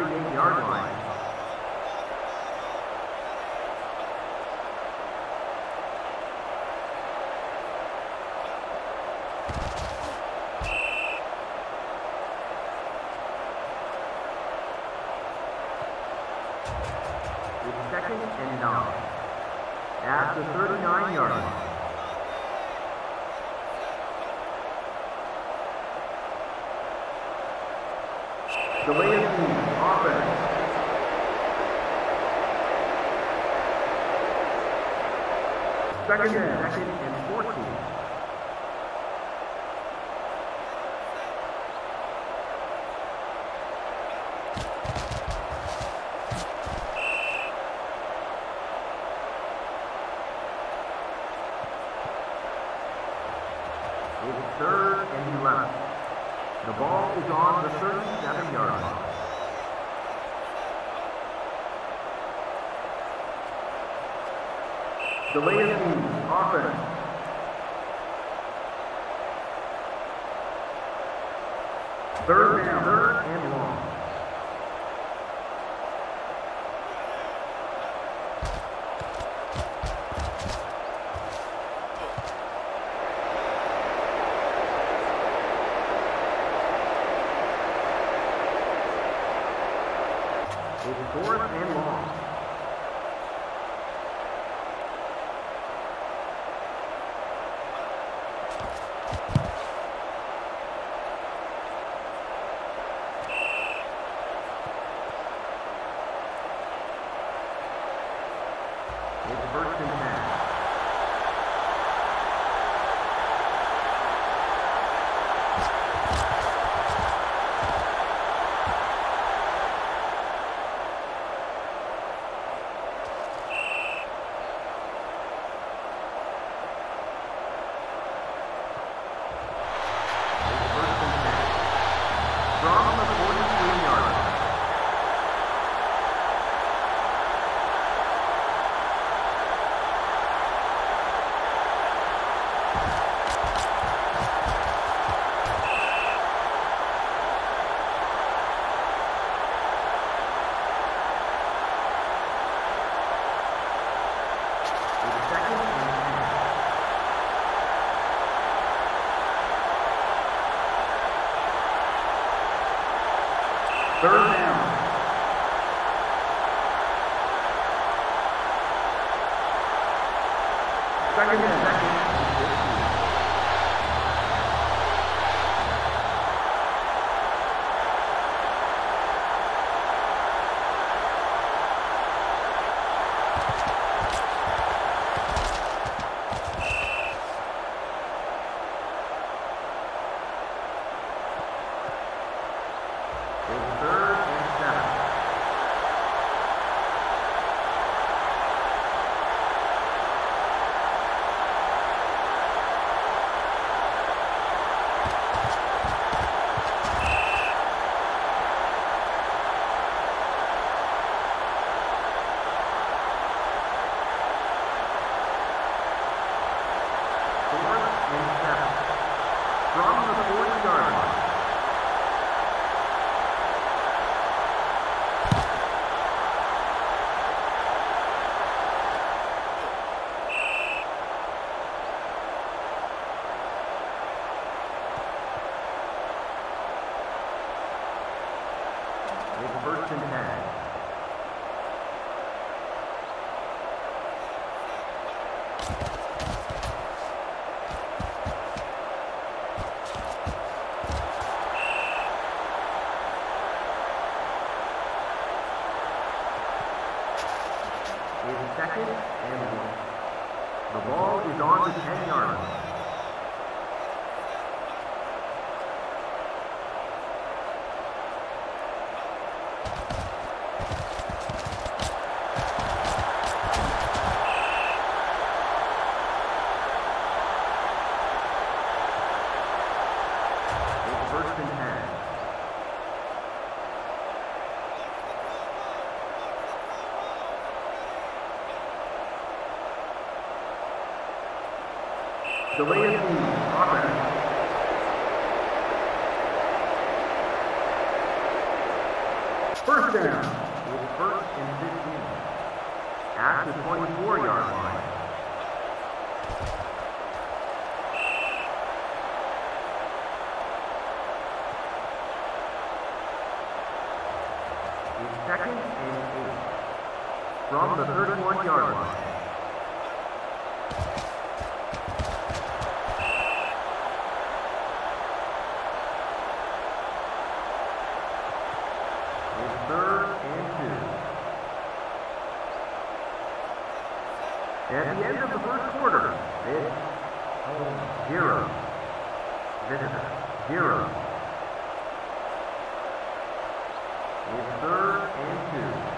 38-yard line. It's second and nine. At the 39-yard line. 谢谢。Chilean offense. Third third and long. The ball is on the 10-yard line. At the end of the first quarter, it's zero. Visitor, zero. It's third and two.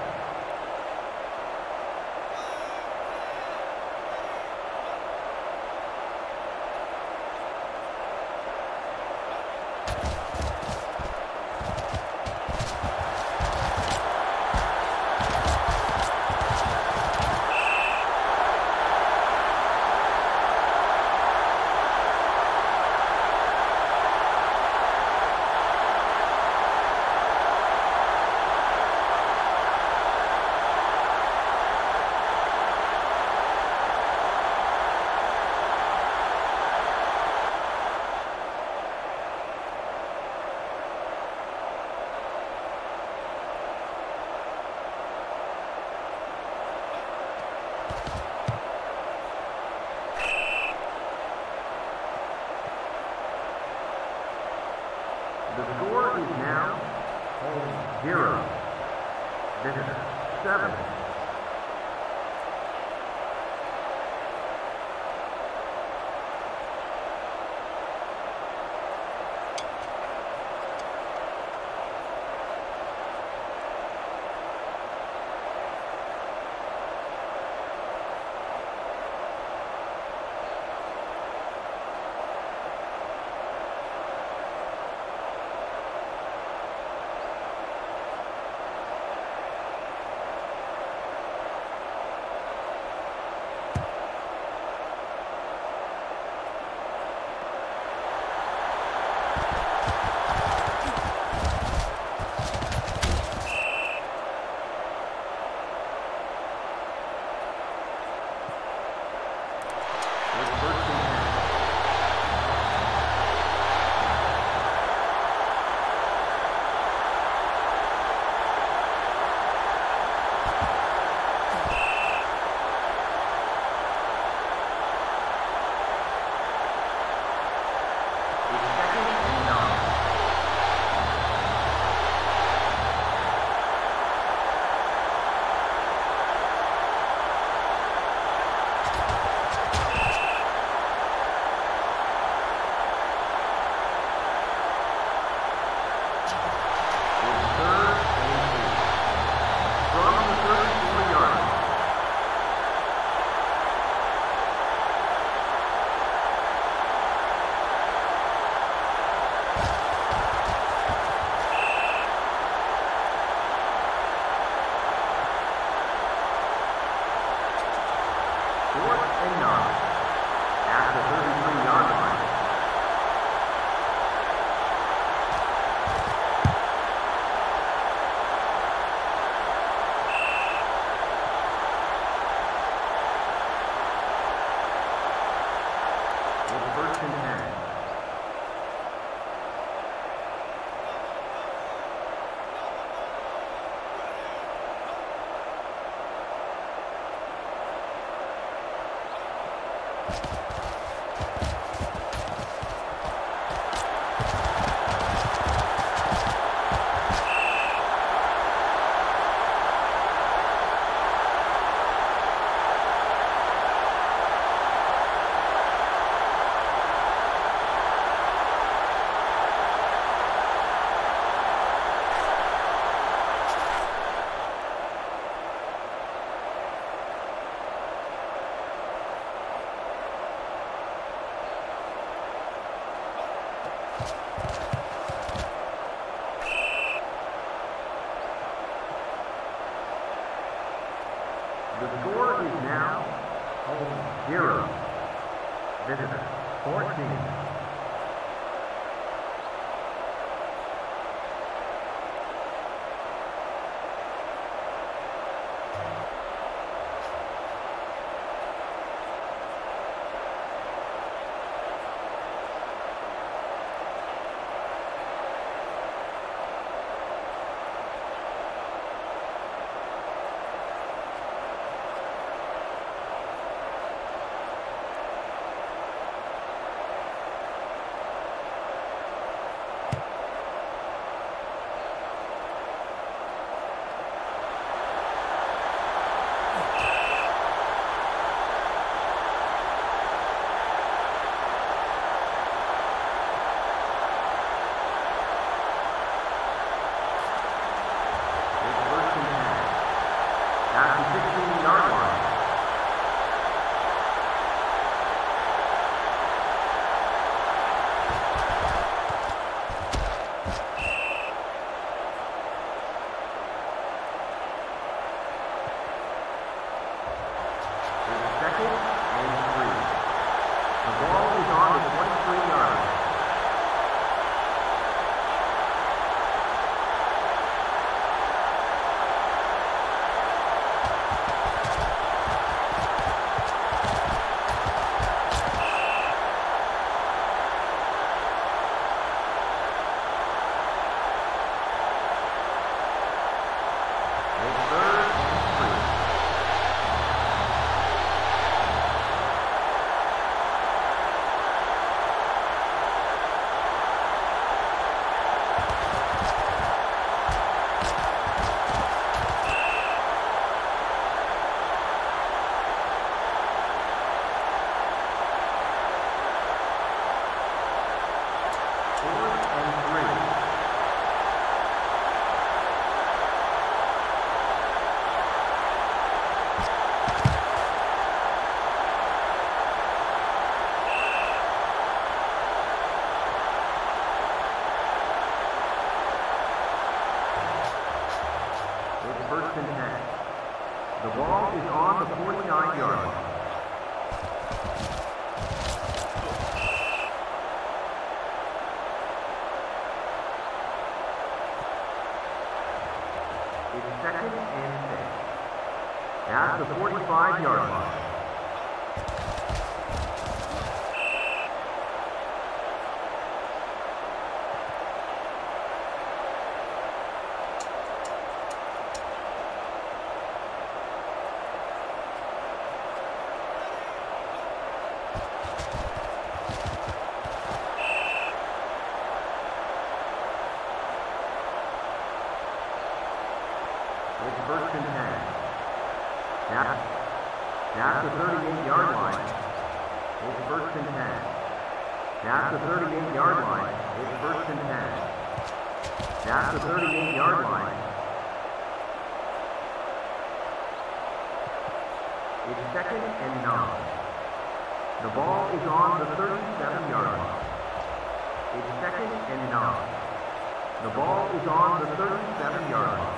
The score is now home zero. Visitor 14. It's first and 10. At, at the 38-yard line. It's first and 10. At the 38-yard line. It's first and 10. At the 38-yard line. It's second and nine. The ball is on the 37-yard line. It's second and nine. The ball is on the 37-yard line.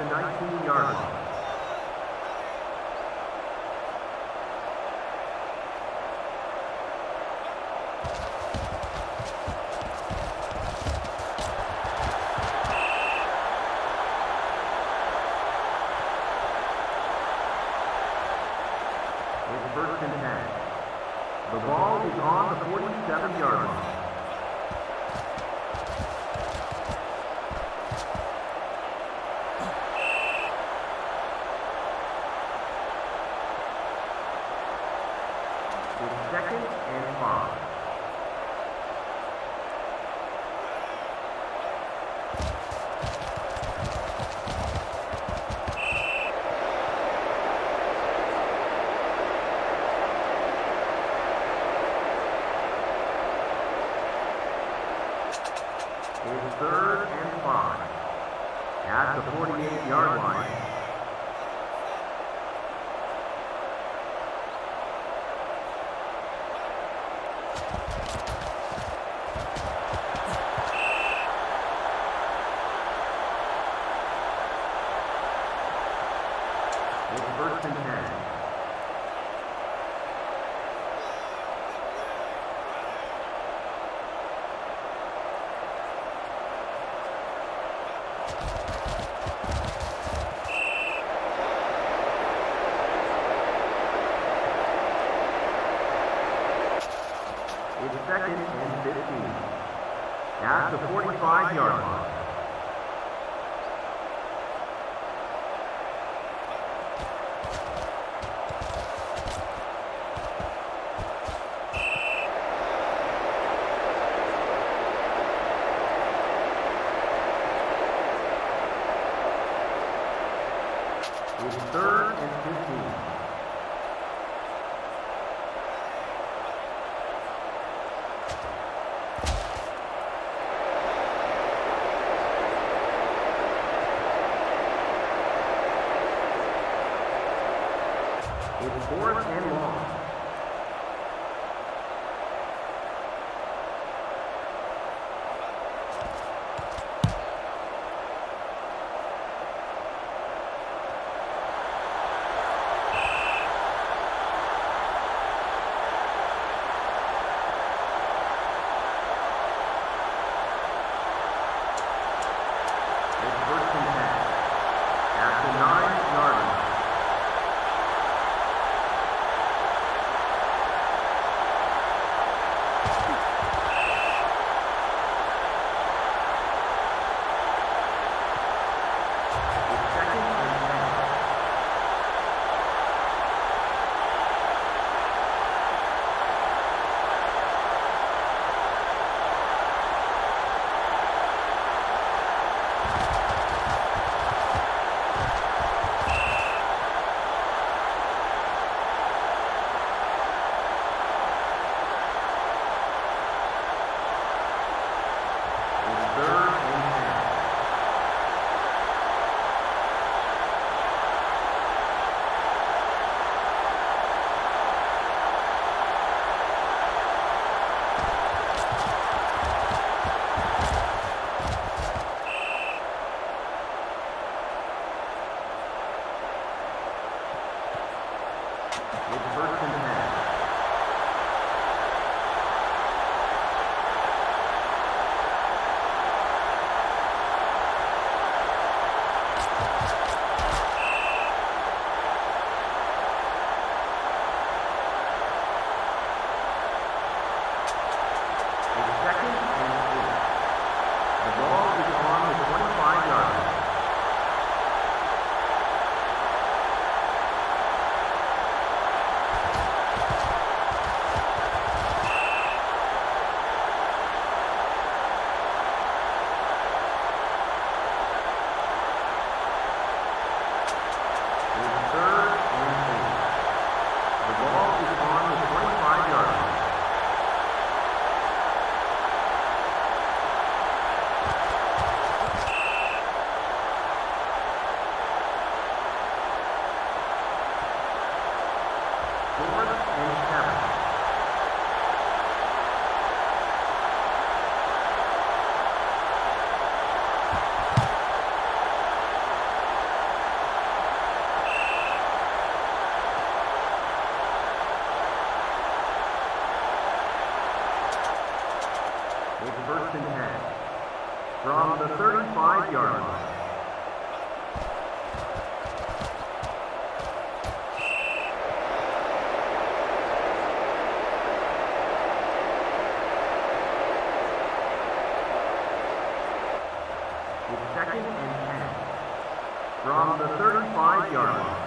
the 19-yard line. It is third and five at the 48-yard line. It is third and 15. It's fourth and long. From the 35-yard line.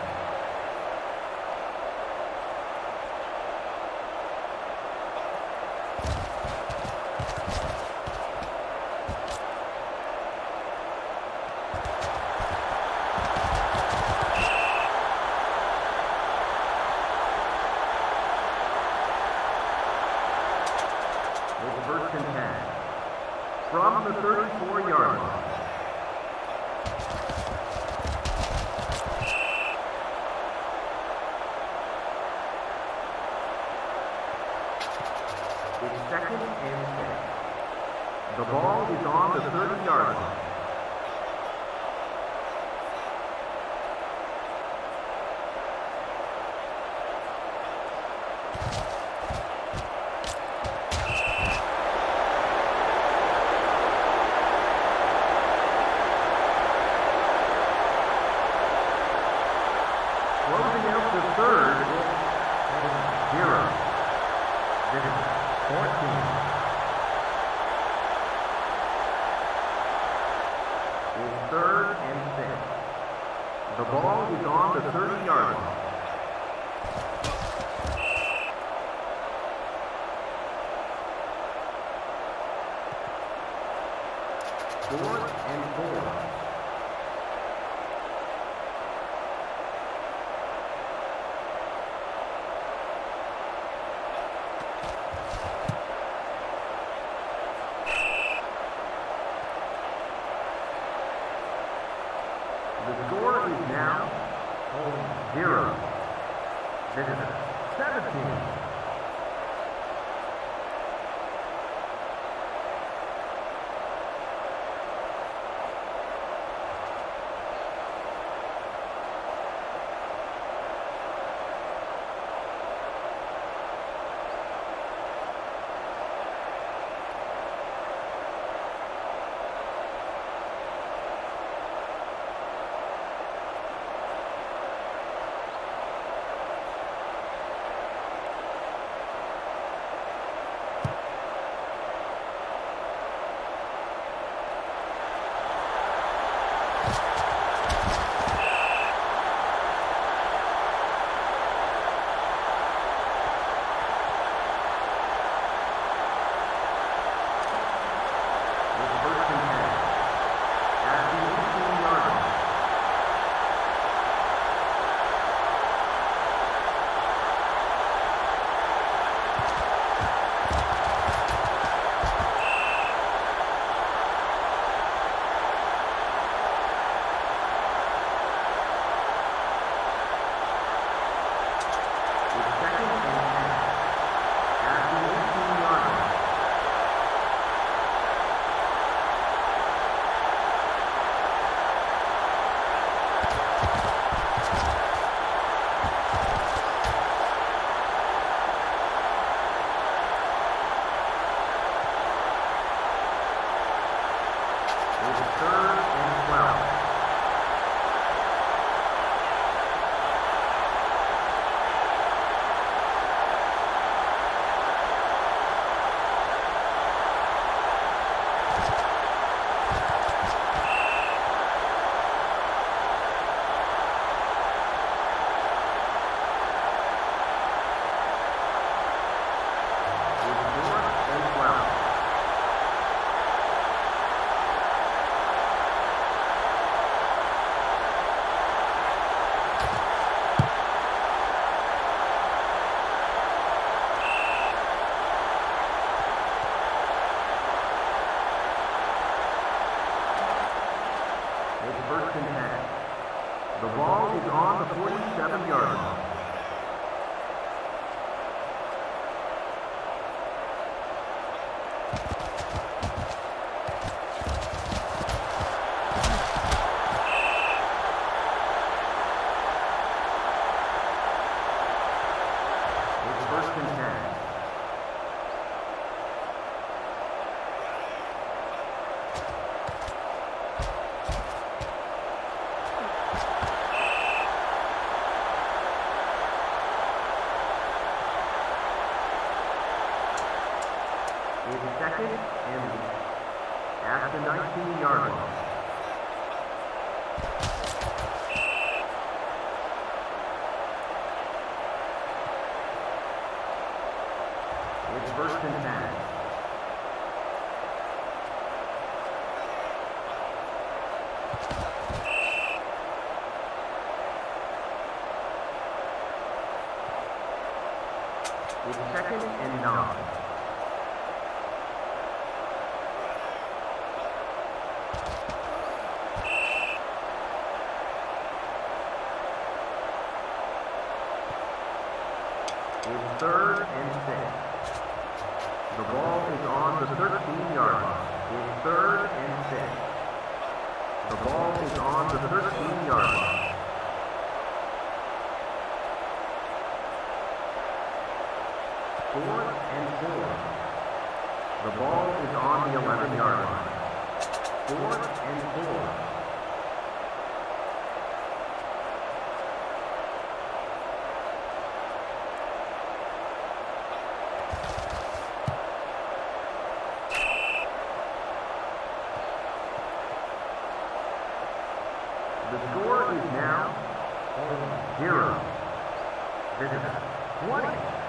It's second and nine. to the 13-yard line. Fourth and four. The ball is on the 11-yard line. Four and four. zero. This is 20.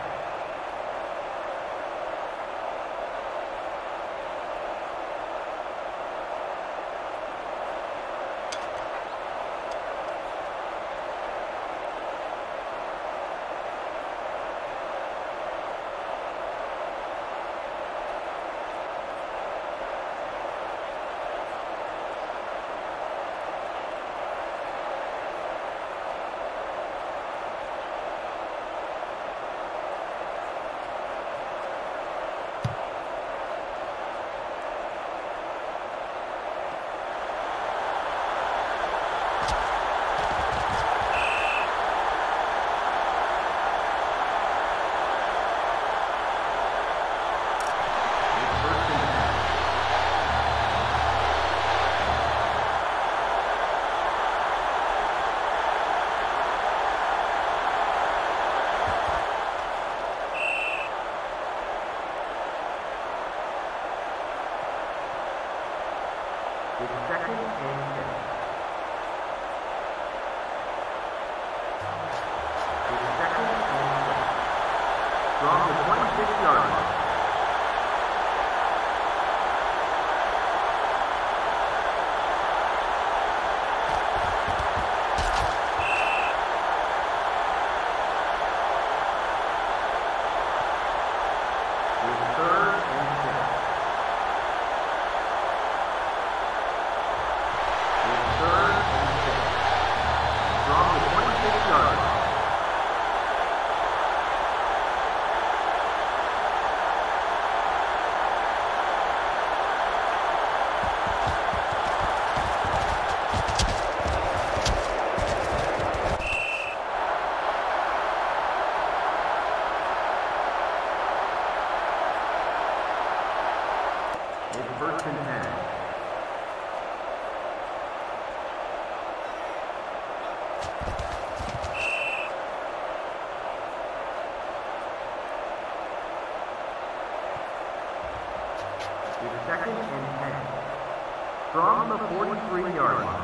with second and six. from the 43-yard line.